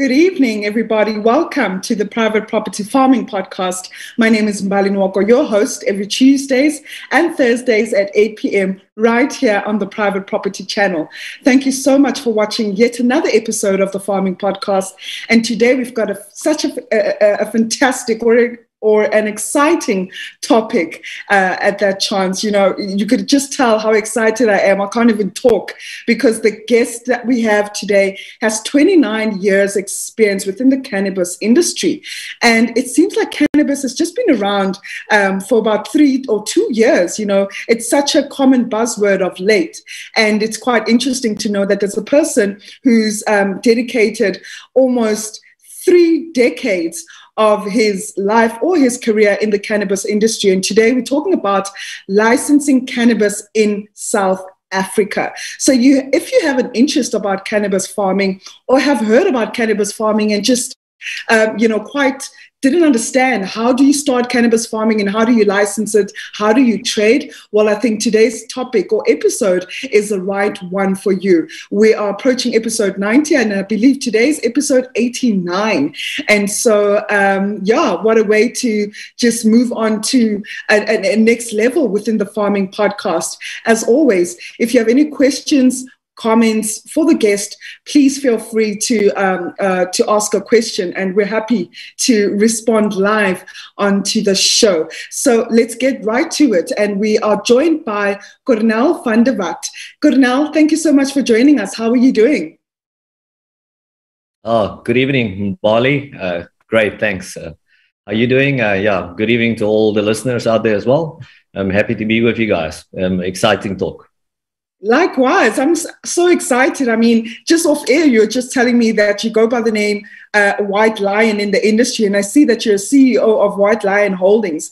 Good evening, everybody. Welcome to the Private Property Farming Podcast. My name is Mbali Nwoko, your host every Tuesdays and Thursdays at 8 p.m. right here on the Private Property channel. Thank you so much for watching yet another episode of the Farming Podcast. And today we've got a, such a, a, a fantastic, or or an exciting topic uh, at that chance. You know, you could just tell how excited I am. I can't even talk because the guest that we have today has 29 years experience within the cannabis industry. And it seems like cannabis has just been around um, for about three or two years. You know, it's such a common buzzword of late. And it's quite interesting to know that there's a person who's um, dedicated almost three decades of his life or his career in the cannabis industry. And today we're talking about licensing cannabis in South Africa. So you if you have an interest about cannabis farming or have heard about cannabis farming and just um, you know quite didn't understand how do you start cannabis farming and how do you license it? How do you trade? Well, I think today's topic or episode is the right one for you. We are approaching episode 90, and I believe today's episode 89. And so, um, yeah, what a way to just move on to a, a, a next level within the farming podcast. As always, if you have any questions, comments for the guest, please feel free to um, uh, to ask a question, and we're happy to respond live onto the show. So let's get right to it, and we are joined by Cornel van der Walt. Cornel, thank you so much for joining us. How are you doing? Oh, good evening, Bali. Uh, great, thanks. Uh, how are you doing? Uh, yeah, good evening to all the listeners out there as well. I'm happy to be with you guys. Um, exciting talk. Likewise, I'm so excited. I mean, just off air, you're just telling me that you go by the name uh, White Lion in the industry, and I see that you're a CEO of White Lion Holdings.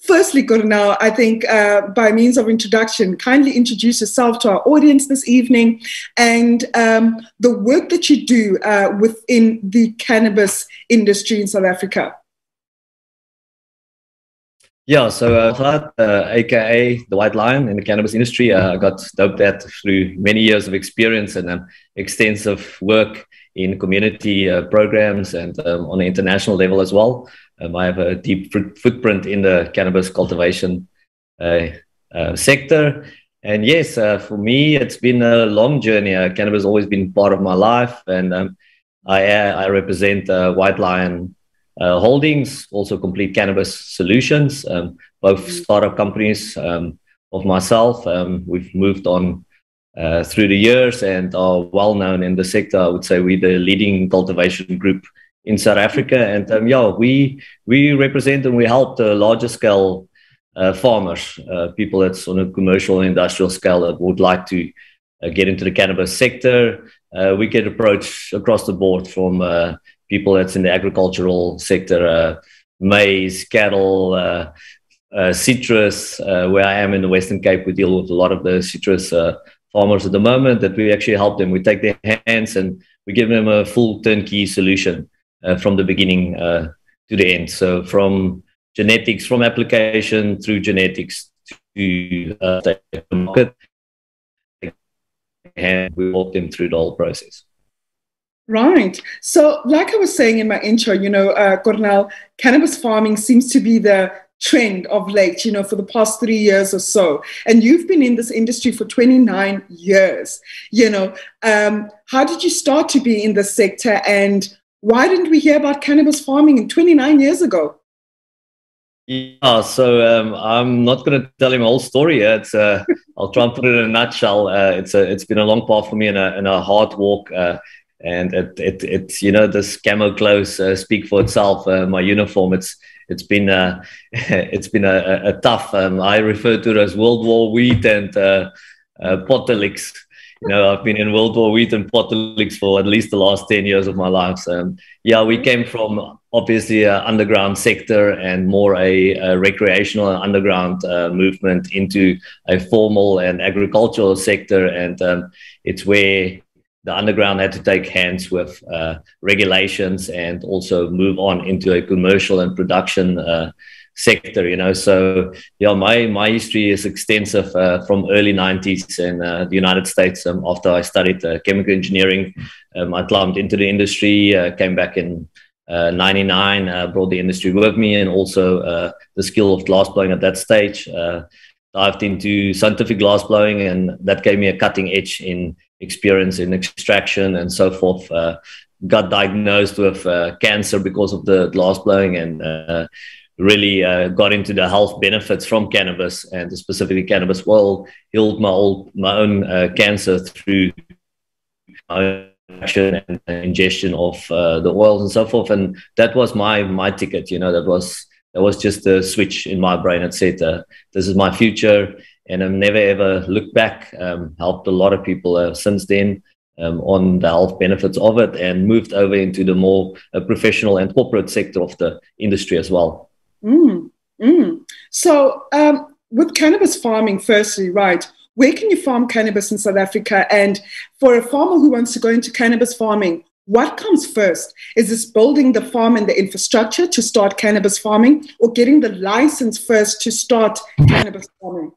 Firstly, Cornel, I think uh, by means of introduction, kindly introduce yourself to our audience this evening and um, the work that you do uh, within the cannabis industry in South Africa. Yeah, so uh, uh, aka the White Lion in the cannabis industry, uh, I got doped at through many years of experience and um, extensive work in community uh, programs and um, on an international level as well. Um, I have a deep footprint in the cannabis cultivation uh, uh, sector. And yes, for me, it's been a long journey. cannabis has always been part of my life, and um, I, I represent the White Lion uh, holdings, also complete cannabis solutions, um, both mm-hmm. startup companies um, of myself. Um, we've moved on uh, through the years and are well known in the sector. I would say we're the leading cultivation group in South Africa, and um, yeah, we we represent and we help the larger scale uh, farmers, uh, people that's on a commercial and industrial scale that would like to uh, get into the cannabis sector. Uh, we get approached across the board from people that's in the agricultural sector, uh, maize, cattle, uh, uh, citrus. where I am in the Western Cape, we deal with a lot of the citrus farmers at the moment that we actually help them. We take their hands and we give them a full turnkey solution from the beginning to the end. So from genetics, from application through genetics to uh, the market, and we walk them through the whole process. Right. So, like I was saying in my intro, you know, uh, Cornel, cannabis farming seems to be the trend of late, you know, for the past three years or so. And you've been in this industry for 29 years. You know, um, how did you start to be in the sector and why didn't we hear about cannabis farming in 29 years ago? Yeah, so um, I'm not going to tell him a whole story. It's uh, I'll try and put it in a nutshell. Uh, it's a, it's been a long path for me and a, and a hard walk. Uh, and it it, you know this camo clothes uh, speak for itself. Uh, my uniform, it's it's been uh, it's been a, a tough. Um, I refer to it as World War weed and uh, uh, You know, I've been in World War weed and Potterlix for at least the last ten years of my life. So, um, yeah, we came from obviously an underground sector and more a, a recreational underground uh, movement into a formal and agricultural sector, and um, it's where the underground had to take hands with uh, regulations and also move on into a commercial and production uh, sector, you know. So yeah, my my history is extensive uh, from early '90s in uh, the United States. Um, after I studied uh, chemical engineering, um, I climbed into the industry, uh, came back in '99, uh, brought the industry with me, and also the skill of glass blowing at that stage. dived into scientific glass blowing, and that gave me a cutting edge in experience in extraction and so forth got diagnosed with uh, cancer because of the glass blowing and uh, really uh, got into the health benefits from cannabis and specifically cannabis. Well healed my old my own uh, cancer through my action and ingestion of uh, the oils and so forth. And that was my my ticket you know that was that was just a switch in my brain. That said uh, this is my future and I've never ever looked back um, helped a lot of people since then um, on the health benefits of it and moved over into the more uh, professional and corporate sector of the industry as well. Mm, mm. So, um, with cannabis farming, firstly, right, where can you farm cannabis in South Africa? And for a farmer who wants to go into cannabis farming, what comes first? Is this building the farm and the infrastructure to start cannabis farming, or getting the license first to start cannabis farming?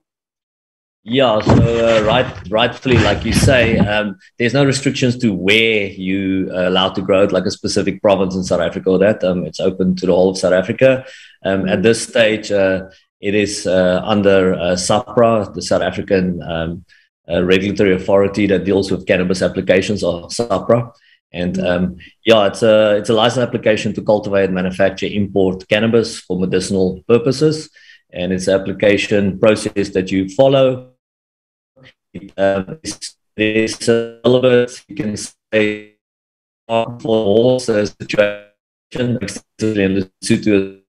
Yeah, so uh, right, rightfully, like you say, um, there's no restrictions to where you are allowed to grow it, like a specific province in South Africa or that. Um, it's open to the whole of South Africa. Um, at this stage, uh, it is uh, under uh, SAHPRA, the South African um, uh, regulatory authority that deals with cannabis applications, or SAHPRA. And um, yeah, it's a it's a license application to cultivate, manufacture, import cannabis for medicinal purposes and it's application process that you follow um, there's a little bit, you can say, for all situation, in Lesotho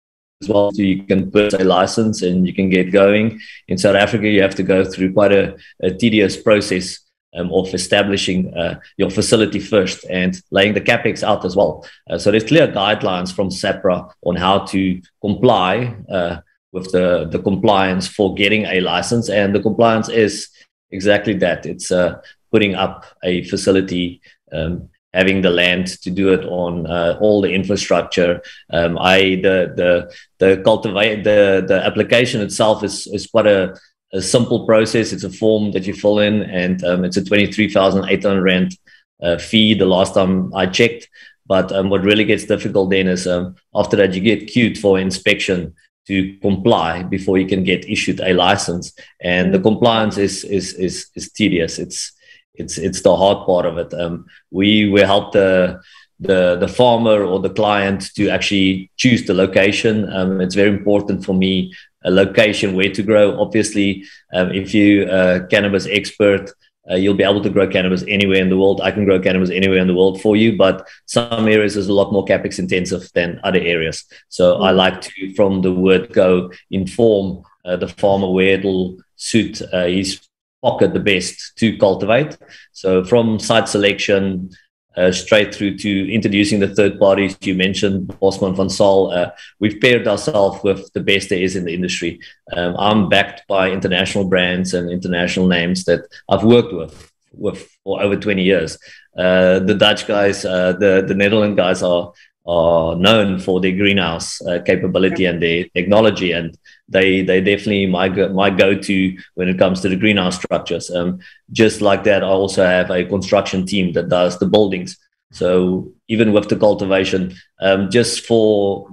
as well. So you can put a license and you can get going. In South Africa, you have to go through quite a, a tedious process um, of establishing uh, your facility first and laying the capex out as well. Uh, so there's clear guidelines from SAHPRA on how to comply uh, with the, the compliance for getting a license. And the compliance is exactly that. It's uh, putting up a facility, um, having the land to do it on, uh, all the infrastructure. Um, I the the the cultivate the the application itself is is quite a, a simple process. It's a form that you fill in, and um, it's a twenty three thousand eight hundred rand uh, fee. The last time I checked. But um, what really gets difficult then is um, after that you get queued for inspection to comply before you can get issued a license. And the compliance is is is, is tedious. It's it's it's the hard part of it. Um, we we help the the the farmer or the client to actually choose the location. Um, it's very important for me a location where to grow. Obviously, um, if you a cannabis expert, uh, you'll be able to grow cannabis anywhere in the world. I can grow cannabis anywhere in the world for you, but some areas is a lot more capex intensive than other areas. So mm-hmm. I like to, from the word go, inform uh, the farmer where it'll suit uh, his pocket the best to cultivate. So from site selection, uh, straight through to introducing the third parties you mentioned, Bosman Van Zaal. Uh, we've paired ourselves with the best there is in the industry. Um, I'm backed by international brands and international names that I've worked with with for over 20 years. Uh, the Dutch guys, uh, the the Netherlands guys are are known for their greenhouse uh, capability and their technology, and they they definitely my my go to when it comes to the greenhouse structures. Um, just like that, I also have a construction team that does the buildings. So even with the cultivation, um, just for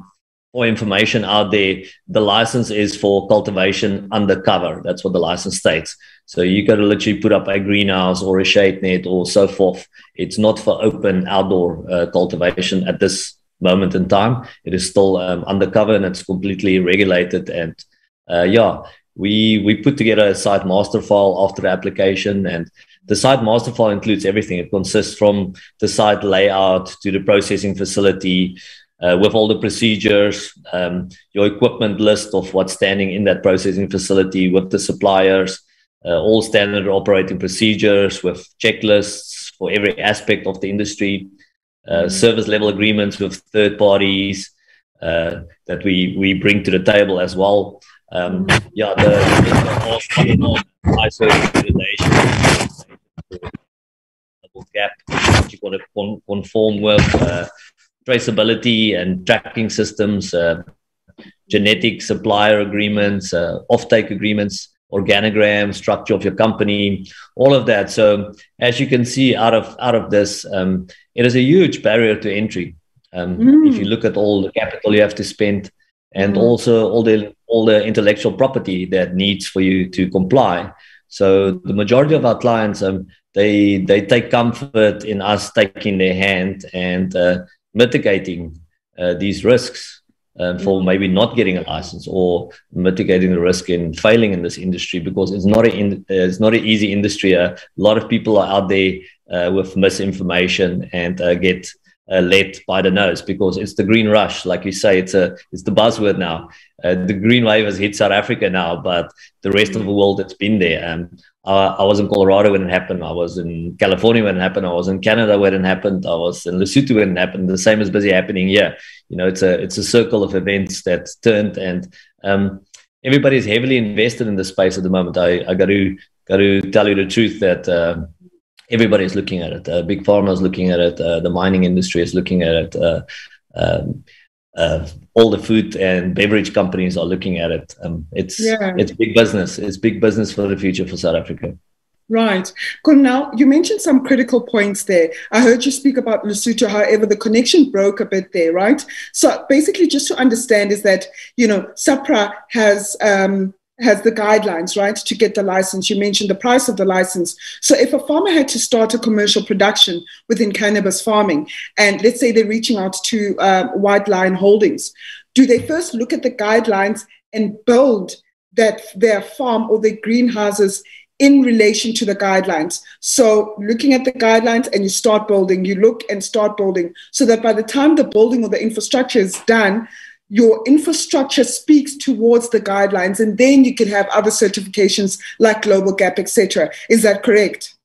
for information out there, the license is for cultivation undercover. That's what the license states. So you got to literally put up a greenhouse or a shade net or so forth. It's not for open outdoor uh, cultivation at this moment in time. It is still um, undercover and it's completely regulated. And uh, yeah, we we put together a site master file after the application, and the site master file includes everything. It consists from the site layout to the processing facility. Uh, with all the procedures, um, your equipment list of what's standing in that processing facility with the suppliers, uh, all standard operating procedures with checklists for every aspect of the industry, uh, service level agreements with third parties uh, that we we bring to the table as well. Um, yeah, the, the, the ISO accreditation double gap you've got to con- conform with uh, traceability and tracking systems. Uh, genetic supplier agreements, uh, offtake agreements, organogram, structure of your company, all of that. So as you can see out of out of this, um, it is a huge barrier to entry. Um, mm. If you look at all the capital you have to spend, and mm. also all the all the intellectual property that needs for you to comply. So the majority of our clients, um, they they take comfort in us taking their hand and uh, mitigating uh, these risks um, for mm. maybe not getting a license or mitigating the risk in failing in this industry because it's not a in, uh, it's not an easy industry. Uh, a lot of people are out there uh, with misinformation and uh, get uh, led by the nose because it's the green rush, like you say. It's a it's the buzzword now. Uh, the green wave has hit South Africa now, but the rest of the world it's been there. Um, I, I was in Colorado when it happened. I was in California when it happened. I was in Canada when it happened. I was in Lesotho when it happened. The same is busy happening here. You know, it's a it's a circle of events that turned, and um, everybody is heavily invested in this space at the moment. I, I got to got to tell you the truth that. Uh, everybody is looking at it. Uh, big pharma is looking at it. Uh, the mining industry is looking at it. Uh, um, uh, all the food and beverage companies are looking at it. Um, it's yeah. it's big business. It's big business for the future for South Africa. Right. Now, you mentioned some critical points there. I heard you speak about Lesotho, however, the connection broke a bit there, right? So basically, just to understand is that, you know, SAHPRA has um, has the guidelines, right, to get the license. You mentioned the price of the license. So if a farmer had to start a commercial production within cannabis farming, and let's say they're reaching out to uh, White Lion Holdings, do they first look at the guidelines and build that their farm or their greenhouses in relation to the guidelines. So looking at the guidelines and you start building, you look and start building so that by the time the building or the infrastructure is done, your infrastructure speaks towards the guidelines and then you can have other certifications like global gap etc is that correct?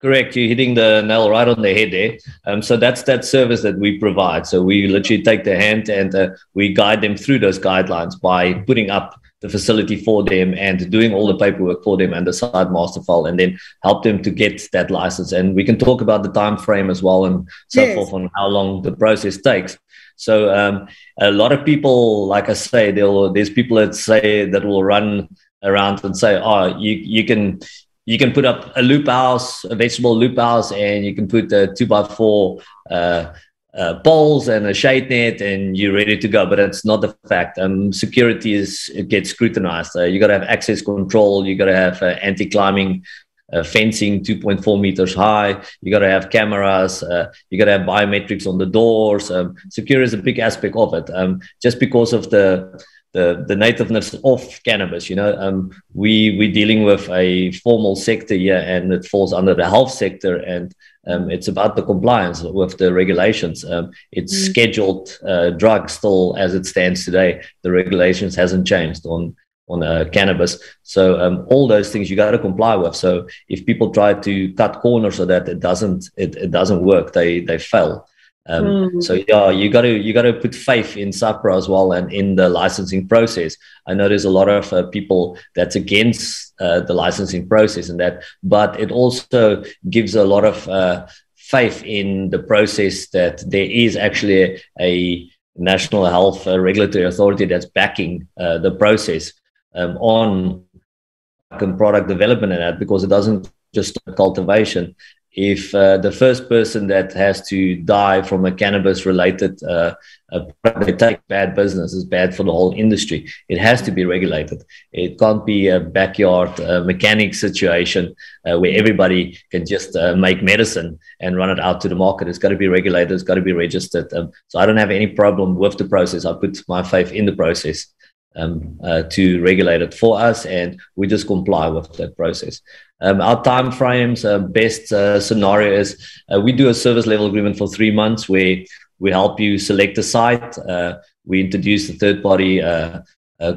Correct. You're hitting the nail right on the head there. Um, so that's that service that we provide. So we literally take the hand and uh, we guide them through those guidelines by putting up the facility for them and doing all the paperwork for them and the site master file and then help them to get that license and we can talk about the time frame as well and so yes. forth on how long the process takes so um, a lot of people, like I say, there's people that say that will run around and say, "Oh, you you can you can put up a loop house, a vegetable loop house, and you can put a two by four." Uh, uh, poles and a shade net and you're ready to go but it's not the fact um, security is it gets scrutinized uh, you got to have access control you got to have uh, anti-climbing uh, fencing 2.4 meters high. You got to have cameras. Uh, you got to have biometrics on the doors. Um, security is a big aspect of it. Um, just because of the the the nativeness of cannabis, you know, um, we we're dealing with a formal sector here, and it falls under the health sector, and um, it's about the compliance with the regulations. Um, it's mm. scheduled uh, drug still as it stands today. The regulations hasn't changed on on uh, cannabis. So um, all those things you got to comply with. So if people try to cut corners so that it doesn't it, it doesn't work, they they fail. Um, mm. So yeah, you got to you got to put faith in SAHPRA as well and in the licensing process. I know there's a lot of uh, people that's against uh, the licensing process and that, but it also gives a lot of uh, faith in the process that there is actually a, a national health uh, regulatory authority that's backing uh, the process um, on product development and that because it doesn't just cultivation. If uh, the first person that has to die from a cannabis related uh, take bad business is bad for the whole industry. It has to be regulated. It can't be a backyard uh, mechanic situation uh, where everybody can just uh, make medicine and run it out to the market. It's got to be regulated. It's got to be registered. Um, so I don't have any problem with the process. I put my faith in the process um, uh, to regulate it for us, and we just comply with that process. Um, our time frames, uh, best uh, scenario is uh, we do a service level agreement for three months where we help you select a site. Uh, we introduce the third party uh,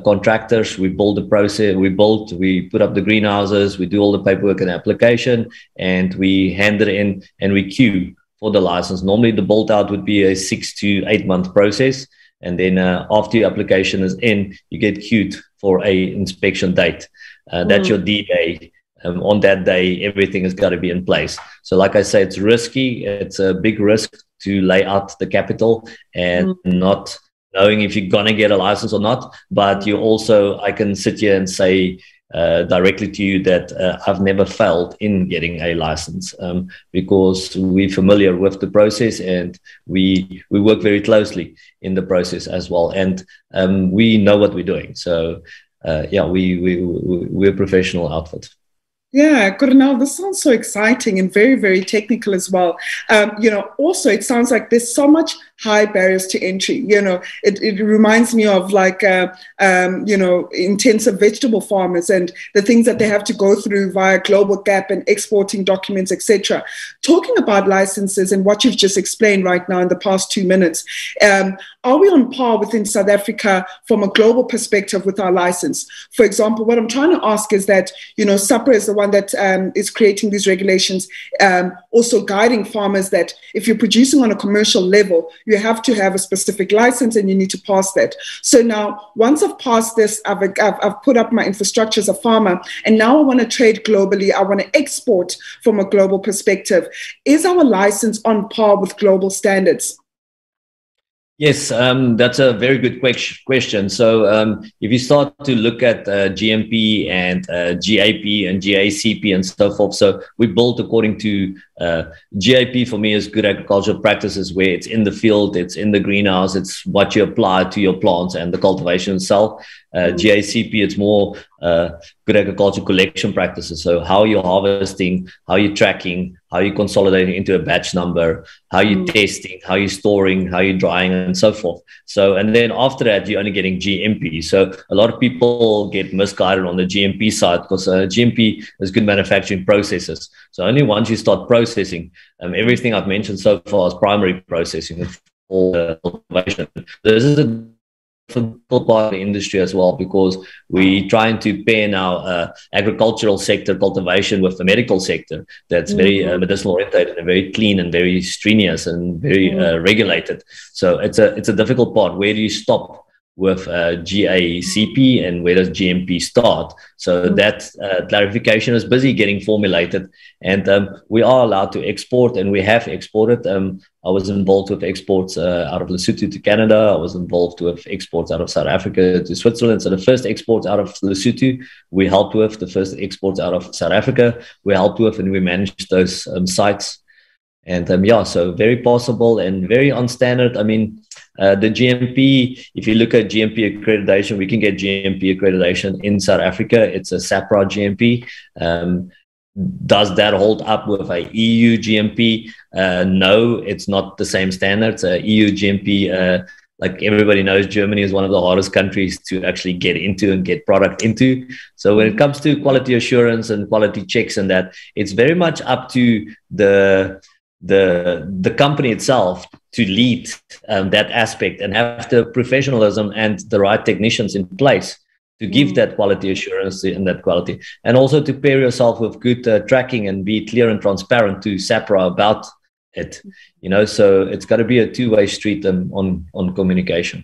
contractors. We build the process. We build. We put up the greenhouses. We do all the paperwork and application, and we hand it in and we queue for the license. Normally, the bolt out would be a six to eight month process and then uh, after your application is in, you get queued for a inspection date. Uh, that's mm. your D day. Um, on that day, everything has got to be in place. So, like I say, it's risky. It's a big risk to lay out the capital and mm. not knowing if you're gonna get a license or not. But you also, I can sit here and say uh, directly to you that uh, I've never failed in getting a license um, because we're familiar with the process and we we work very closely in the process as well, and um, we know what we're doing. So uh, yeah, we we we're a professional outfit. Yeah, Cornel, this sounds so exciting and very, very technical as well. Um, you know, also it sounds like there's so much high barriers to entry. You know, it, it reminds me of like, uh, um, you know, intensive vegetable farmers and the things that they have to go through via Global Gap and exporting documents, etc. Talking about licenses and what you've just explained right now in the past two minutes, um, are we on par within South Africa from a global perspective with our license? For example, what I'm trying to ask is that, you know, SAHPRA is the one that um, is creating these regulations, um, also guiding farmers that if you're producing on a commercial level, you have to have a specific license and you need to pass that. So now, once I've passed this, I've, I've, I've put up my infrastructure as a farmer, and now I want to trade globally. I want to export from a global perspective. Is our license on par with global standards? Yes, um, that's a very good question. So, um, if you start to look at uh, GMP and uh, GAP and GACP and so forth, so we built according to uh, GAP for me is good agricultural practices where it's in the field, it's in the greenhouse, it's what you apply to your plants and the cultivation itself. Uh. GACP, it's more uh, good agriculture collection practices. So how you're harvesting, how you're tracking, how you're consolidating into a batch number, how you're mm. testing, how you're storing, how you're drying, and so forth. So and then after that, you're only getting GMP. So a lot of people get misguided on the GMP side because uh, GMP is good manufacturing processes. So only once you start processing, um, everything I've mentioned so far is primary processing for uh, cultivation. This is a difficult part of the industry as well because we're trying to pair now uh, agricultural sector cultivation with the medical sector that's mm-hmm. very uh, medicinal oriented and very clean and very strenuous and very uh, mm-hmm. regulated. So it's a it's a difficult part. Where do you stop? With uh, GACP and where does GMP start. So mm-hmm. that uh, clarification is busy getting formulated, and um, we are allowed to export, and we have exported. Um, I was involved with exports uh, out of Lesotho to Canada. I was involved with exports out of South Africa to Switzerland. So the first exports out of Lesotho we helped with. The first exports out of South Africa we helped with, and we managed those um, sites. And um, yeah, so very possible and very unstandard. I mean, uh, the GMP, if you look at GMP accreditation, we can get GMP accreditation in South Africa. It's a SAHPRA GMP. Um, does that hold up with a EU GMP? Uh, no, it's not the same standards. Uh, EU GMP, uh, like everybody knows, Germany is one of the hardest countries to actually get into and get product into. So when it comes to quality assurance and quality checks and that, it's very much up to the the the company itself to lead um, that aspect and have the professionalism and the right technicians in place to give mm. that quality assurance and that quality. And also to pair yourself with good uh, tracking and be clear and transparent to SAHPRA about it. You know so it's got to be a two-way street um, on on communication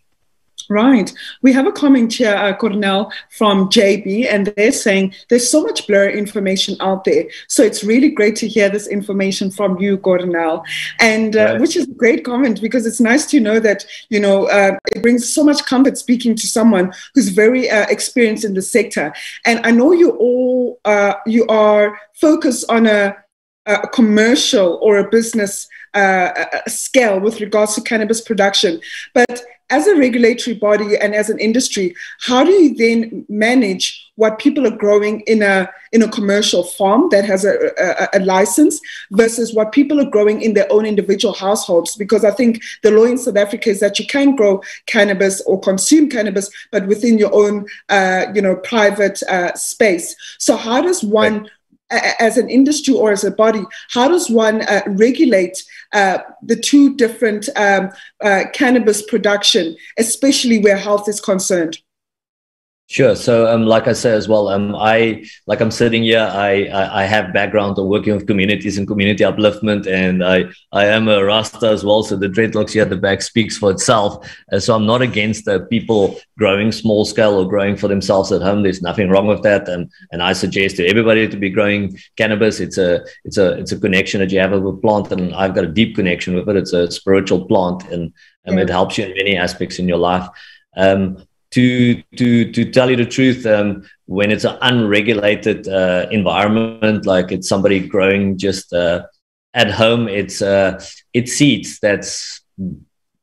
Right. We have a comment here, uh, Cornel, from JB, and they're saying there's so much blurry information out there. So it's really great to hear this information from you, Cornel, and uh, right. which is a great comment because it's nice to know that, you know, uh, it brings so much comfort speaking to someone who's very uh, experienced in the sector. And I know you all, uh, you are focused on a, a commercial or a business uh, scale with regards to cannabis production. But as a regulatory body and as an industry, how do you then manage what people are growing in a in a commercial farm that has a, a, a, license versus what people are growing in their own individual households? Because I think the law in South Africa is that you can grow cannabis or consume cannabis, but within your own uh, you know private uh, space. So how does one as an industry or as a body, how does one uh, regulate uh, the two different um, uh, cannabis production, especially where health is concerned? Sure. So, um, like I said as well, um, I like I'm sitting here. I, I, I have background of working with communities and community upliftment, and I I am a Rasta as well. So the dreadlocks here at the back speaks for itself. So I'm not against uh, people growing small scale or growing for themselves at home. There's nothing wrong with that, and and I suggest to everybody to be growing cannabis. It's a it's a it's a connection that you have with a plant, and I've got a deep connection with it. It's a spiritual plant, and um, yeah. it helps you in many aspects in your life. Um, to to to tell you the truth, um, when it's an unregulated uh, environment, like it's somebody growing just uh, at home, it's uh, it's seeds that's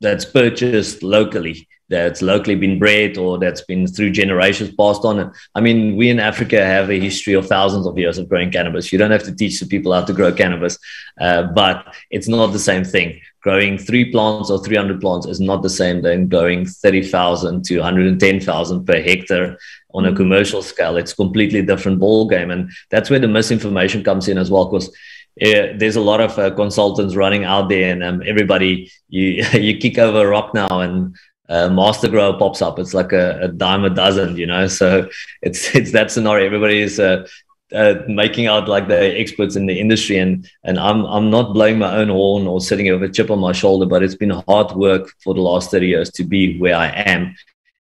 that's purchased locally that's locally been bred or that's been through generations passed on. I mean, we in Africa have a history of thousands of years of growing cannabis. You don't have to teach the people how to grow cannabis, uh, but it's not the same thing growing three plants or 300 plants is not the same than growing 30,000 to 110,000 per hectare on a mm. commercial scale. It's completely different ball game, and that's where the misinformation comes in as well. Because uh, there's a lot of uh, consultants running out there, and um, everybody you you kick over a rock now, and uh, master grower pops up. It's like a, a, dime a dozen, you know. So it's it's that scenario. Everybody is uh, uh, making out like the experts in the industry and and I'm I'm not blowing my own horn or sitting with a chip on my shoulder but it's been hard work for the last 30 years to be where I am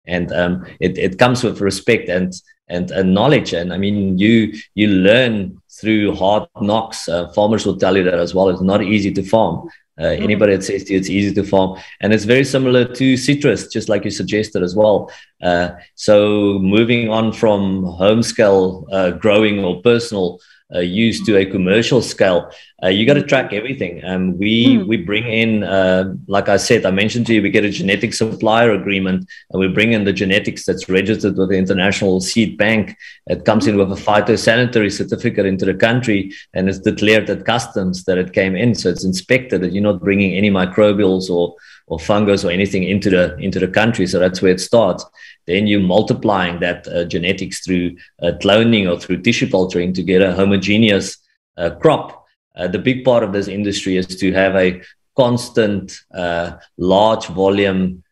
and um, it, it comes with respect and, and and knowledge and I mean you you learn through hard knocks uh, farmers will tell you that as well it's not easy to farm uh, mm-hmm. anybody that says to you it's easy to farm, and it's very similar to citrus, just like you suggested as well. Uh, so moving on from home scale uh, growing or personal uh, use to a commercial scale, uh, you got to track everything. And we mm. we bring in, uh, like I said, I mentioned to you, we get a genetic supplier agreement, and we bring in the genetics that's registered with the International Seed Bank. It comes in with a phytosanitary certificate into the country, and it's declared at customs that it came in. So it's inspected that you're not bringing any microbials or or fungus or anything into the into the country. So that's where it starts. Then you're multiplying that uh, genetics through uh, cloning or through tissue culturing to get a homogeneous uh, crop. Uh, the big part of this industry is to have a constant, uh, large volume,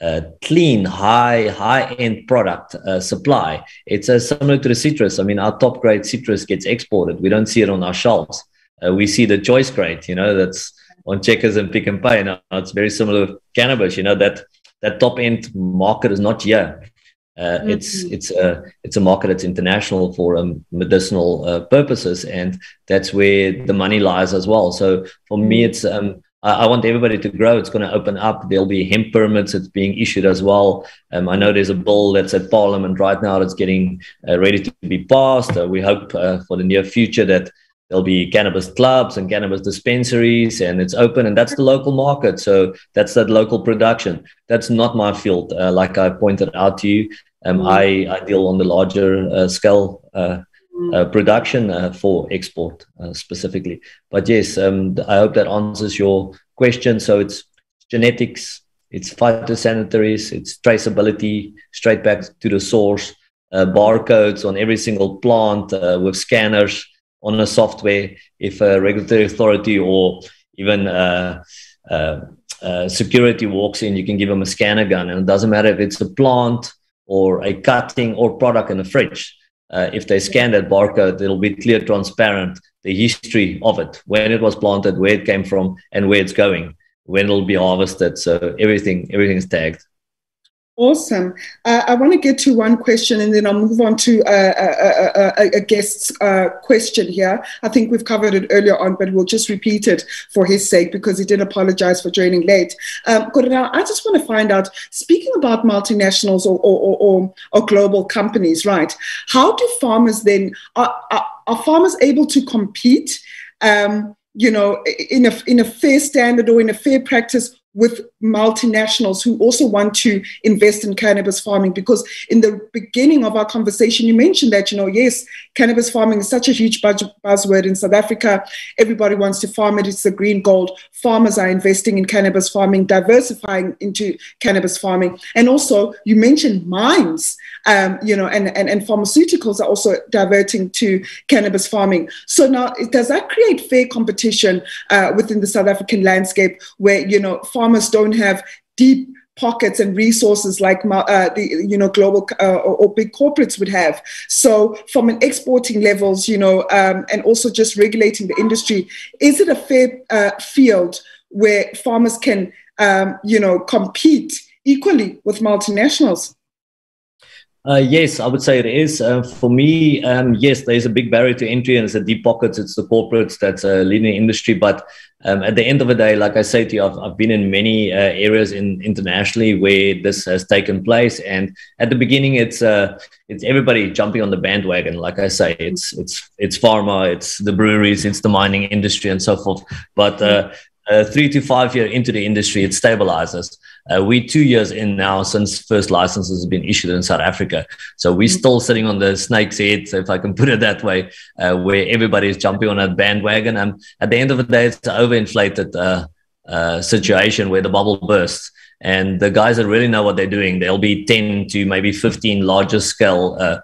uh, clean, high high end product supply. It's similar to the citrus. I mean, our top grade citrus gets exported. We don't see it on our shelves. we see the choice grade. You know, that's on checkers and Pick n Pay. Now it's very similar with cannabis. You know that that top end market is not here. Uh, mm-hmm. It's it's a it's a market that's international for um, medicinal uh, purposes, and that's where the money lies as well. So for mm-hmm. me, it's um, I, I, want everybody to grow. It's going to open up. There'll be hemp permits that's being issued as well. Um, I know there's a bill that's at Parliament right now that's getting uh, ready to be passed. Uh, we hope uh, for the near future that there'll be cannabis clubs and cannabis dispensaries and it's open and that's the local market. So that's that local production. That's not my field uh, like i pointed out to you. Um, mm. I, I deal on the larger uh, scale uh, mm. uh production uh, for export uh, specifically. But yes um, i hope that answers your question. So it's genetics it's phytosanitaries it's traceability straight back to the source barcodes on every single plant with scanners on a software if a regulatory authority or even uh, uh, uh, security walks in, you can give them a scanner gun, and it doesn't matter if it's a plant or a cutting or product in a fridge. If they scan that barcode, it'll be clear, transparent, the history of it, when it was planted, where it came from, and where it's going, when it'll be harvested. So everything, everything's tagged. Awesome. Uh, I want to get to one question and then I'll move on to uh, a, a, a, a guest's uh, question here. I think we've covered it earlier on, but we'll just repeat it for his sake because he did apologize for joining late. Um, I just want to find out, speaking about multinationals or, or, or, or global companies, right? How do farmers then, are, are, are farmers able to compete? Um, you know, in a, in a fair standard or in a fair practice with multinationals who also want to invest in cannabis farming. Because in the beginning of our conversation you mentioned that you know yes cannabis farming is such a huge buzzword in south africa. Everybody wants to farm it. It's the green gold. Farmers are investing in cannabis farming diversifying into cannabis farming. And also you mentioned mines um, you know and, and and pharmaceuticals are also diverting to cannabis farming. So now does that create fair competition uh, within the south african landscape where you know farmers don't have deep pockets and resources like uh, the you know global uh, or, or, big corporates would have. So from an exporting levels, you know, um, and also just regulating the industry, is it a fair uh, field where farmers can um, you know compete equally with multinationals? Uh, yes, I would say it is. Uh, for me, um, yes, there's a big barrier to entry and it's the deep pockets, it's the corporates that's uh, leading the industry. But um, at the end of the day, like I say to you, I've, I've been in many uh, areas in internationally where this has taken place. And at the beginning, it's uh, it's everybody jumping on the bandwagon. Like I say, it's it's it's pharma, it's the breweries, it's the mining industry, and so forth. But uh, three to five year into the industry, it stabilizes. Uh, we two years in now since first licenses have been issued in South Africa. So we're mm-hmm. still sitting on the snake's head, so if I can put it that way, uh, where everybody's jumping on a bandwagon. And at the end of the day, it's an overinflated uh, uh, situation where the bubble bursts. And the guys that really know what they're doing, there'll be 10 to maybe 15 larger scale uh,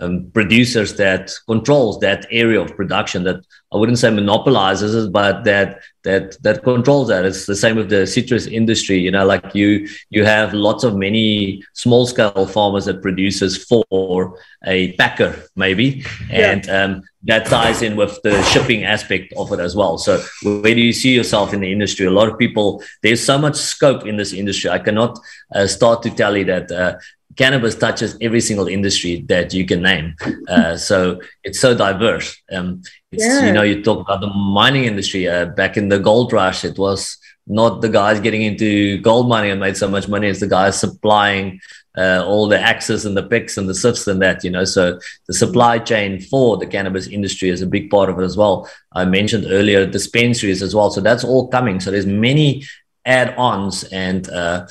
um, producers that controls that area of production that I wouldn't say monopolizes it, but that that that controls that. It's the same with the citrus industry. You know, like you you have lots of many small scale farmers that produces for a packer maybe, and yeah. um, that ties in with the shipping aspect of it as well. So where do you see yourself in the industry? A lot of people there's so much scope in this industry. I cannot uh, start to tell you that uh, cannabis touches every single industry that you can name. Uh, so it's so diverse. Um, it's, yeah. You know, you talk about the mining industry. Uh, back in the gold rush, it was not the guys getting into gold mining and made so much money as the guys supplying uh, all the axes and the picks and the sifts and that, you know. So the supply chain for the cannabis industry is a big part of it as well. I mentioned earlier dispensaries as well. So that's all coming. So there's many add-ons and uh,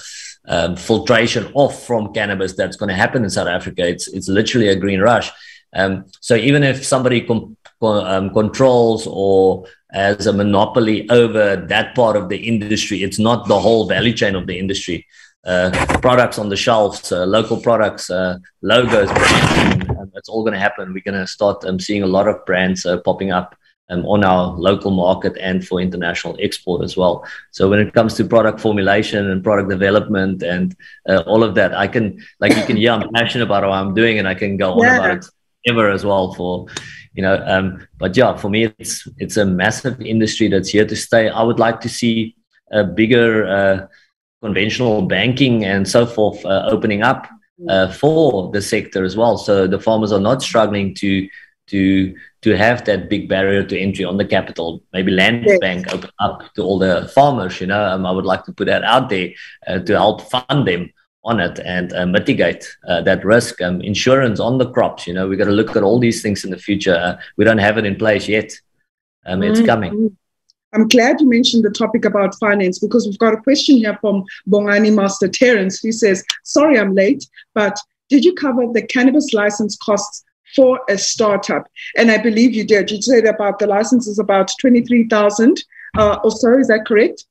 um, filtration off from cannabis that's going to happen in South Africa. It's it's literally a green rush. Um, so even if somebody com- um, controls or has a monopoly over that part of the industry, it's not the whole value chain of the industry. Uh, products on the shelves, uh, local products, uh, logos, brands, and, that's all going to happen. We're going to start um, seeing a lot of brands uh, popping up um, on our local market and for international export as well. So when it comes to product formulation and product development and uh, all of that, I can like you can hear I'm passionate about what I'm doing and I can go yeah. on about it ever as well for you know um, but yeah for me it's it's a massive industry that's here to stay i would like to see a bigger uh, conventional banking and so forth uh, opening up uh, for the sector as well so the farmers are not struggling to to to have that big barrier to entry on the capital. Maybe land yes. bank open up to all the farmers. You know, um, I would like to put that out there uh, to help fund them on it and uh, mitigate uh, that risk. Um, insurance on the crops. You know, we got to look at all these things in the future. Uh, we don't have it in place yet. Um, it's mm-hmm. coming. I'm glad you mentioned the topic about finance because we've got a question here from Bongani Master Terence who says, Sorry I'm late, but did you cover the cannabis license costs for a startup. And I believe you did. You said about the license is about 23,000 uh, or so. Is that correct?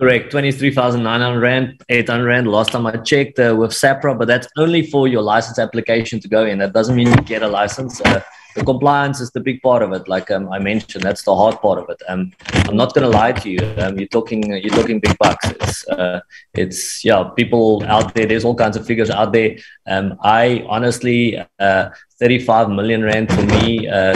Correct. 23,900 Rand, 800 Rand. Last time I checked uh, with SAHPRA, but that's only for your license application to go in. That doesn't mean you get a license. Uh, the compliance is the big part of it. Like um, I mentioned, that's the hard part of it. Um, I'm not going to lie to you. Um, you're talking, you're talking big bucks. It's, uh, it's yeah, people out there. There's all kinds of figures out there. Um, I honestly, uh, 35 million rand for me uh,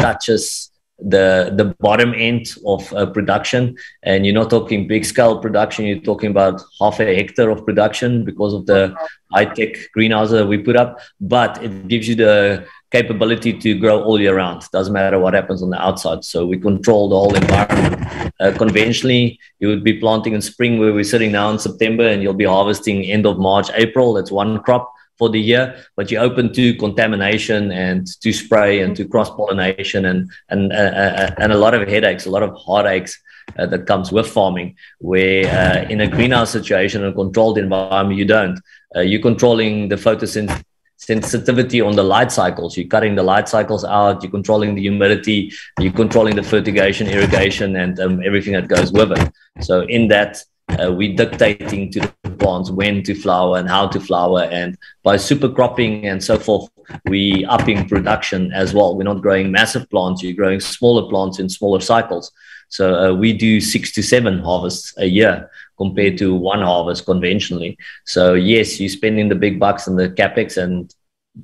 touches the the bottom end of uh, production and you're not talking big scale production you're talking about half a hectare of production because of the high tech greenhouse that we put up but it gives you the capability to grow all year round doesn't matter what happens on the outside so we control the whole environment uh, conventionally you would be planting in spring where we're sitting now in september and you'll be harvesting end of march april that's one crop for the year, but you're open to contamination and to spray and to cross pollination and and uh, uh, uh, and a lot of headaches, a lot of heartaches uh, that comes with farming. Where uh, in a greenhouse situation, a controlled environment, you don't. You're controlling the photosynthesis on the light cycles. You're cutting the light cycles out. You're controlling the humidity. You're controlling the fertigation, irrigation, and um, everything that goes with it. So in that uh, we dictating to the plants when to flower and how to flower. And by super cropping and so forth, we upping production as well. We're not growing massive plants, you're growing smaller plants in smaller cycles. So uh, we do six to seven harvests a year compared to one harvest conventionally. So yes, you're spending the big bucks and the capex and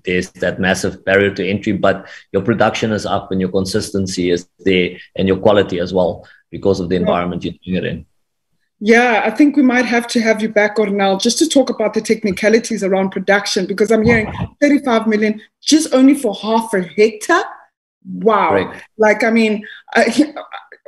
there's that massive barrier to entry, but your production is up and your consistency is there and your quality as well because of the environment you're doing it in. Yeah, I think we might have to have you back, Cornel, just to talk about the technicalities around production because I'm hearing 35 million just only for half a hectare. Wow. Right. Like, I mean, I,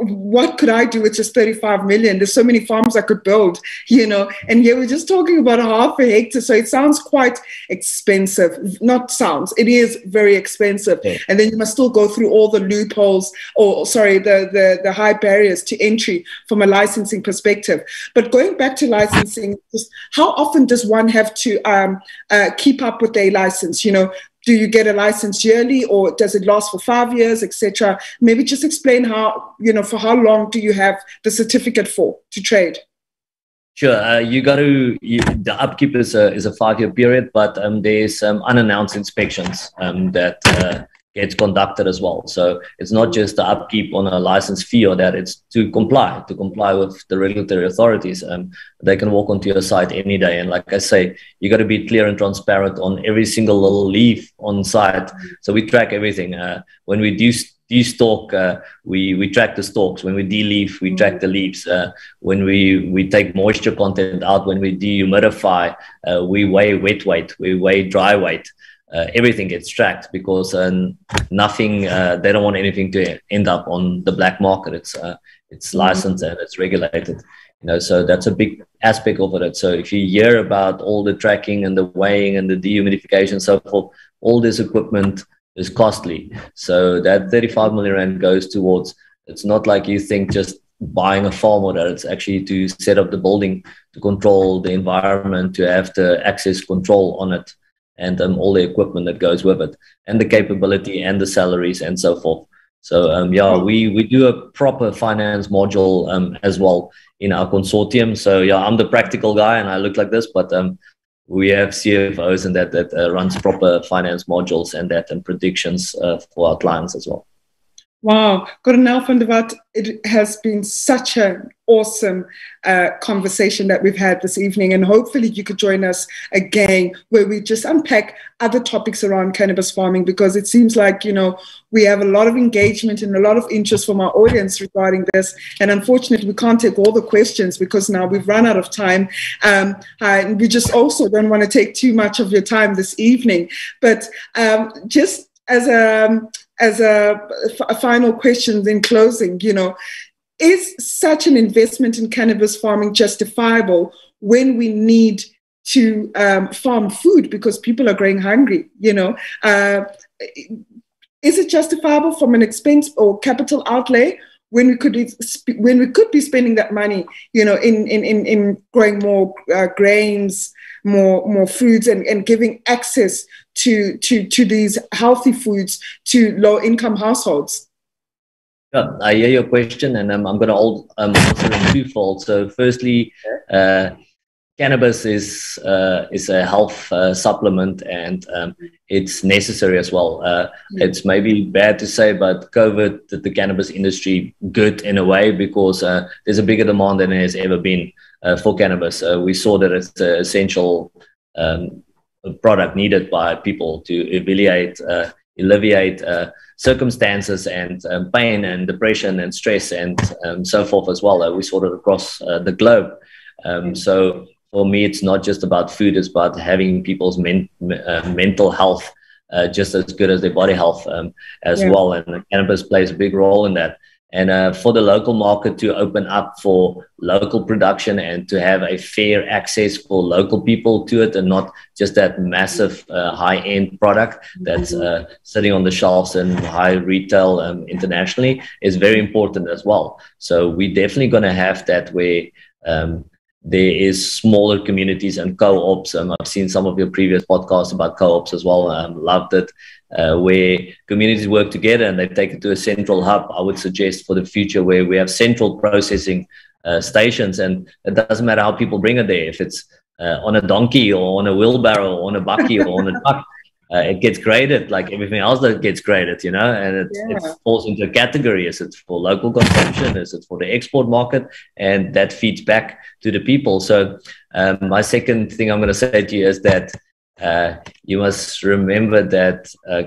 what could I do with just 35 million? There's so many farms I could build, you know. And here we're just talking about a half a hectare. So it sounds quite expensive. Not sounds, it is very expensive. Yeah. And then you must still go through all the loopholes or sorry, the, the, the high barriers to entry from a licensing perspective. But going back to licensing, just how often does one have to um, uh, keep up with their license? You know, do you get a license yearly or does it last for five years etc maybe just explain how you know for how long do you have the certificate for to trade? Sure, uh, you got to you, the upkeep is a is a five year period, but um, there's some unannounced inspections um, that uh, gets conducted as well. So it's not just the upkeep on a license fee or that; it's to comply to comply with the regulatory authorities. Um, they can walk onto your site any day, and like I say, you got to be clear and transparent on every single little leaf on site. So we track everything. Uh, when we do destalk, uh, we we track the stalks. When we de-leaf, we track the leaves. Uh, when we we take moisture content out, when we dehumidify, uh, we weigh wet weight, we weigh dry weight uh, everything gets tracked because uh, nothing uh, they don't want anything to end up on the black market. It's uh, it's mm-hmm. licensed and it's regulated you know so that's a big aspect of it. So if you hear about all the tracking and the weighing and the dehumidification and so forth all this equipment is costly. So that 35 million rand goes towards it's not like you think just buying a farm or that it's actually to set up the building to control the environment to have the access control on it and um, all the equipment that goes with it, and the capability and the salaries and so forth. So um, yeah, we we do a proper finance module um, as well in our consortium. So yeah, I'm the practical guy and I look like this, but um, we have CFOs and that that uh, runs proper finance modules and that and predictions uh, for our clients as well. Wow, Cornel van der Walt, it has been such an awesome uh, conversation that we've had this evening, and hopefully you could join us again where we just unpack other topics around cannabis farming because it seems like you know we have a lot of engagement and a lot of interest from our audience regarding this, and unfortunately we can't take all the questions because now we've run out of time, um, and we just also don't want to take too much of your time this evening, but um, just as a as a, final question in closing, you know, is such an investment in cannabis farming justifiable when we need to um, farm food because people are growing hungry? You know, uh, is it justifiable from an expense or capital outlay when we could when we could be spending that money, you know, in in in, in growing more uh, grains, more more foods, and, and giving access to to to these healthy foods to low income households? Yeah, I hear your question, and um, I'm going to um, answer in twofold. So, firstly, uh, cannabis is uh, is a health uh, supplement, and um, it's necessary as well. Uh, mm. It's maybe bad to say, but COVID did the cannabis industry good in a way because uh, there's a bigger demand than there has ever been uh, for cannabis. Uh, we saw that it's an essential um, product needed by people to alleviate uh, alleviate uh, circumstances and um, pain and depression and stress and um, so forth as well. Uh, we saw it across uh, the globe. Um, so for me, it's not just about food; it's about having people's men- uh, mental health uh, just as good as their body health um, as yeah. well. And cannabis plays a big role in that and uh, for the local market to open up for local production and to have a fair access for local people to it and not just that massive uh, high end product that's uh, sitting on the shelves and high retail um, internationally is very important as well. So we're definitely going to have that where um, there is smaller communities and co-ops. Um, I've seen some of your previous podcasts about co-ops as well. Um, loved it uh, where communities work together and they take it to a central hub. I would suggest for the future where we have central processing uh, stations, and it doesn't matter how people bring it there. If it's uh, on a donkey or on a wheelbarrow or on a bucky or on a truck, uh, it gets graded like everything else that gets graded, you know, and it, yeah. it, falls into a category. Is it for local consumption? Is it for the export market? And that feeds back to the people. So, um, my second thing I'm going to say to you is that uh, you must remember that uh,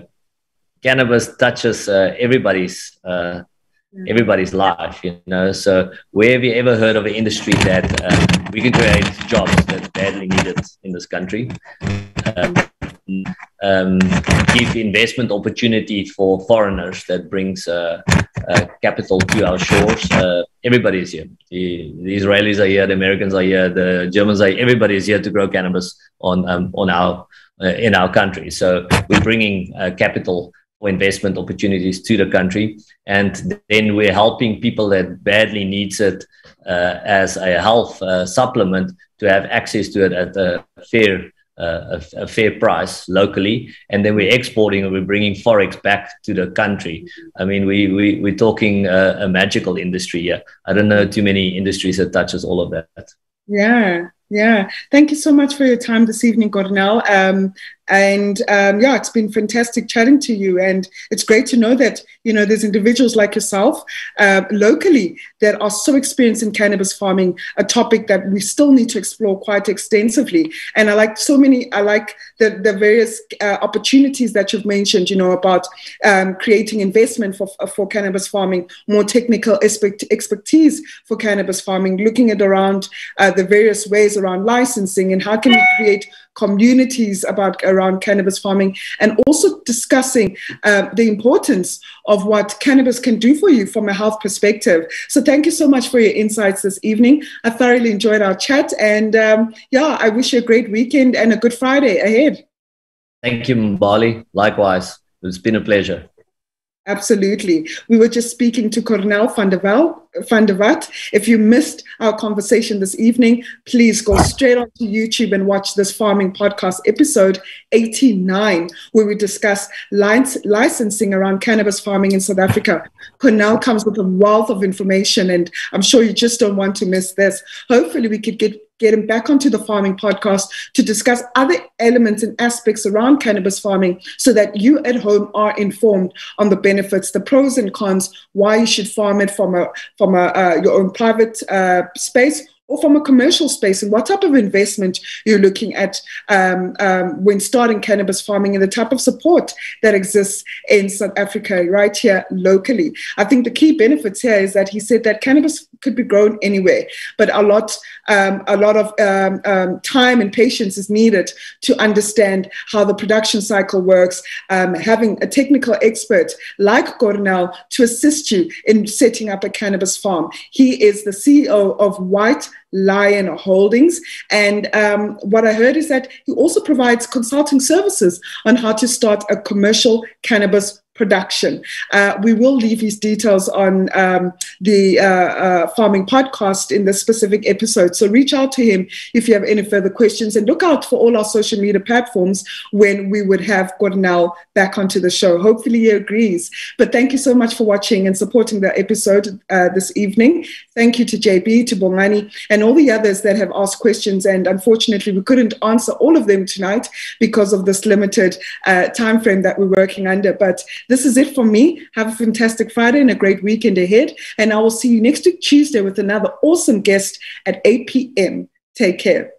cannabis touches uh, everybody's uh, everybody's life, you know. So, where have you ever heard of an industry that uh, we can create jobs that's badly needed in this country? Um, give investment opportunity for foreigners that brings uh, uh, capital to our shores. Uh, everybody is here. The, the, Israelis are here. The Americans are here. The Germans are. Here. Everybody is here to grow cannabis on um, on our uh, in our country. So we're bringing uh, capital for investment opportunities to the country, and then we're helping people that badly needs it uh, as a health supplement to have access to it at a fair a, a, fair price locally, and then we're exporting and we're bringing forex back to the country. I mean, we we we're talking a, a magical industry here. I don't know too many industries that touches all of that. Yeah, yeah. Thank you so much for your time this evening, Cornel. Um, and um, yeah, it's been fantastic chatting to you. And it's great to know that, you know, there's individuals like yourself uh, locally that are so experienced in cannabis farming, a topic that we still need to explore quite extensively. And I like so many, I like the, the various uh, opportunities that you've mentioned, you know, about um, creating investment for, for cannabis farming, more technical expertise for cannabis farming, looking at around uh, the various ways around licensing and how can we create communities about around cannabis farming and also discussing uh, the importance of what cannabis can do for you from a health perspective. So thank you so much for your insights this evening. I thoroughly enjoyed our chat and um, yeah, I wish you a great weekend and a good Friday ahead. Thank you, Mbali. Likewise, it's been a pleasure. Absolutely. We were just speaking to Cornel van der, Vel, van der. If you missed our conversation this evening, please go straight onto YouTube and watch this farming podcast episode 89, where we discuss licensing around cannabis farming in South Africa. Cornel comes with a wealth of information, and I'm sure you just don't want to miss this. Hopefully, we could get get him back onto the farming podcast to discuss other elements and aspects around cannabis farming so that you at home are informed on the benefits, the pros and cons, why you should farm it from a from a uh, your own private uh, space or from a commercial space and what type of investment you're looking at um, um, when starting cannabis farming and the type of support that exists in South Africa right here locally. I think the key benefits here is that he said that cannabis could be grown anywhere, but a lot, um, a lot of um, um, time and patience is needed to understand how the production cycle works. Um, having a technical expert like Cornel to assist you in setting up a cannabis farm. He is the CEO of White Lion Holdings. And um, what I heard is that he also provides consulting services on how to start a commercial cannabis production. Uh, we will leave his details on um, the uh, uh, farming podcast in the specific episode. So reach out to him if you have any further questions and look out for all our social media platforms when we would have Cornel back onto the show. Hopefully he agrees. But thank you so much for watching and supporting the episode uh, this evening. Thank you to JB, to Bongani, and all the others that have asked questions. And unfortunately, we couldn't answer all of them tonight because of this limited uh, time frame that we're working under. But this is it for me. Have a fantastic Friday and a great weekend ahead. And I will see you next week, Tuesday, with another awesome guest at 8 p.m. Take care.